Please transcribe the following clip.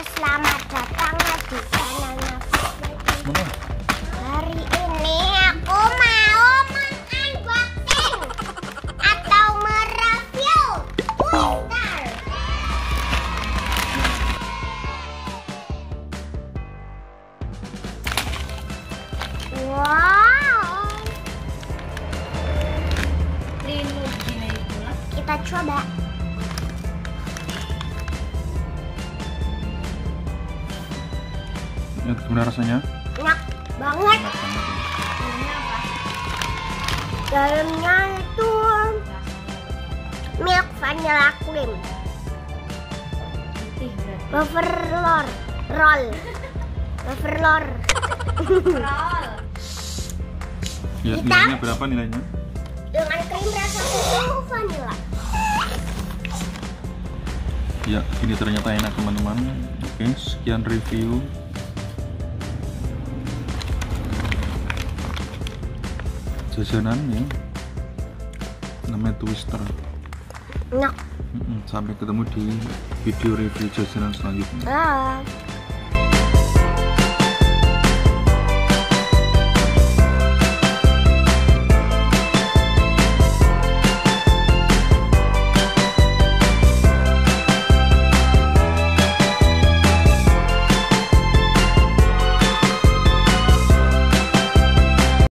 selamat datang di channelnya Hari ini aku mau makan mengunboxing atau mereview booster. Wow. Kita coba. Ya, gimana rasanya? Enak banget. Enak banget ya. Ini apa? Dalamnya itu milk vanilla cream. Berarti. Wafer roll. Wafer roll. Roll. Ya, nilainya berapa nilainya? Dengan krim rasa susu vanilla. Ya, ini ternyata enak teman-teman. Oke, sekian review. Jajanan ya. Namanya Twister. Enak. Sampai ketemu di video review jajanan selanjutnya. Ah.